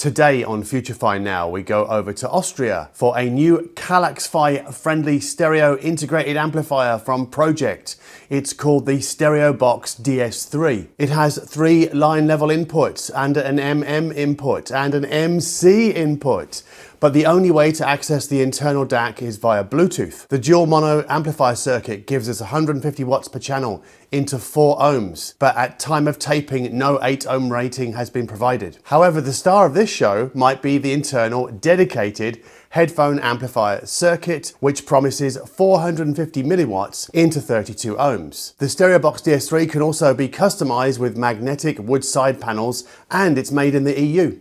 Today on FutureFi Now, we go over to Austria for a new Kallax-Fi friendly stereo integrated amplifier from Pro-Ject. It's called the Stereo Box DS3. It has three line level inputs and an MM input and an MC input but the only way to access the internal DAC is via Bluetooth. The dual mono amplifier circuit gives us 150 watts per channel into 4 ohms, but at time of taping no 8 ohm rating has been provided. However, the star of this show might be the internal dedicated headphone amplifier circuit, which promises 450 milliwatts into 32 ohms. The StereoBox DS3 can also be customized with magnetic wood side panels and it's made in the EU.